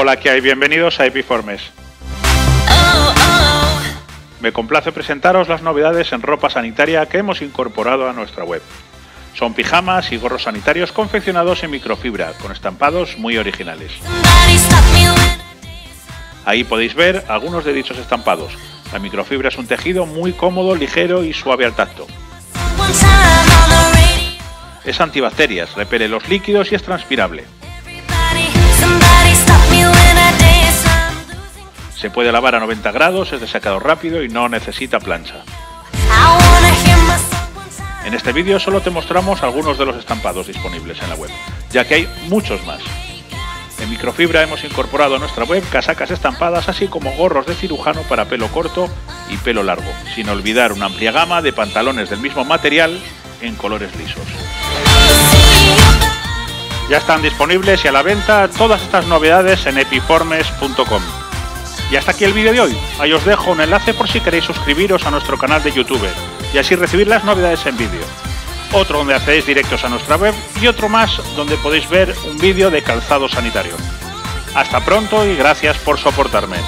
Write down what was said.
Hola, ¿qué hay? Bienvenidos a Epiformes. Me complace presentaros las novedades en ropa sanitaria que hemos incorporado a nuestra web. Son pijamas y gorros sanitarios confeccionados en microfibra, con estampados muy originales. Ahí podéis ver algunos de dichos estampados. La microfibra es un tejido muy cómodo, ligero y suave al tacto. Es antibacterias, repele los líquidos y es transpirable. Se puede lavar a 90 grados, es de sacado rápido y no necesita plancha. En este vídeo solo te mostramos algunos de los estampados disponibles en la web, ya que hay muchos más. En microfibra hemos incorporado a nuestra web casacas estampadas así como gorros de cirujano para pelo corto y pelo largo, sin olvidar una amplia gama de pantalones del mismo material en colores lisos. Ya están disponibles y a la venta todas estas novedades en epiformes.com. Y hasta aquí el vídeo de hoy. Ahí os dejo un enlace por si queréis suscribiros a nuestro canal de YouTube y así recibir las novedades en vídeo. Otro donde hacéis directos a nuestra web y otro más donde podéis ver un vídeo de calzado sanitario. Hasta pronto y gracias por soportarme.